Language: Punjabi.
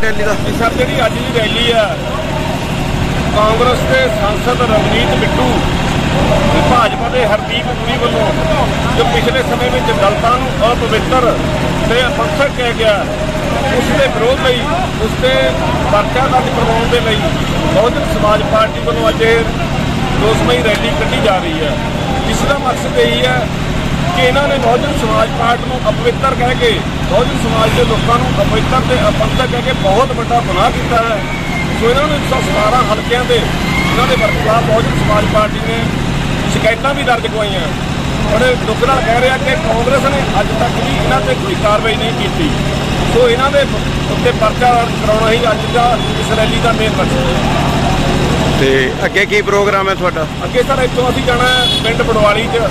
ਸਰ, ਜਿਹੜੀ ਅੱਜ ਦੀ ਰੈਲੀ ਆ, ਕਾਂਗਰਸ ਦੇ ਸੰਸਦ ਰਵਨੀਤ ਬਿੱਟੂ ਤੇ ਭਾਜਪਾ ਦੇ ਹਰਦੀਪ ਪੁਰੀ ਵੱਲੋਂ ਜੋ ਪਿਛਲੇ ਸਮੇਂ ਵਿੱਚ ਦਲਤਾਂ ਨੂੰ ਅਪਵਿੱਤਰ ਤੇ ਅਪੰਸਕ ਕਿਹਾ ਗਿਆ, ਉਸ ਦੇ ਵਿਰੋਧ ਲਈ, ਉਸ ਤੇ ਪਰਚਾ ਦਰਜ ਕਰਵਾਉਣ ਦੇ ਲਈ ਬਹੁਜਨ ਸਮਾਜ ਪਾਰਟੀ ਵੱਲੋਂ ਅੱਜ ਇਹ ਰੋਸਮਈ ਰੈਲੀ ਕੱਢੀ ਜਾ ਰਹੀ ਹੈ। ਜਿਸ ਦਾ ਮਕਸਦ ਇਹ ਹੈ ਕਿ ਇਹਨਾਂ ਨੇ ਬਹੁਜਨ ਸਮਾਜ ਪਾਰਟੀ ਨੂੰ ਅਪਵਿੱਤਰ ਕਹਿ ਕੇ ਬਹੁਜਨ ਸਮਾਜ ਦੇ ਲੋਕਾਂ ਨੂੰ ਅਪਵਿੱਤਰ ਤੇ ਅਪੰਸਕ ਕਹਿ ਕੇ ਬਹੁਤ ਵੱਡਾ ਗੁਨਾਹ ਕੀਤਾ ਹੈ। ਸੋ ਇਹਨਾਂ ਨੂੰ 117 ਹਲਕਿਆਂ ਦੇ ਇਹਨਾਂ ਦੇ ਵਰਖਲਾਫ ਬਹੁਜਨ ਸਮਾਜ ਪਾਰਟੀ ਨੇ ਸ਼ਿਕਾਇਤਾਂ ਵੀ ਦਰਜ ਕਰਵਾਈਆਂ। ਬੜੇ ਦੁੱਖ ਨਾਲ ਕਹਿ ਰਿਹਾ ਕਿ ਕਾਂਗਰਸ ਨੇ ਅੱਜ ਤੱਕ ਵੀ ਇਹਨਾਂ ਤੇ ਕੋਈ ਕਾਰਵਾਈ ਨਹੀਂ ਕੀਤੀ। ਸੋ ਇਹਨਾਂ ਦੇ ਉੱਤੇ ਪਰਚਾ ਕਰਾਉਣਾ ਹੀ ਅੱਜ ਦਾ ਇਸ ਰੈਲੀ ਦਾ ਮੇਨ ਮਕਸਦ ਹੈ। ਤੇ ਅੱਗੇ ਕੀ ਪ੍ਰੋਗਰਾਮ ਹੈ ਤੁਹਾਡਾ? ਅੱਗੇ ਸਰ ਇੱਥੋਂ ਅਸੀਂ ਜਾਣਾ ਹੈ ਪਿੰਡ ਬੜਵਾਲੀ 'ਚ।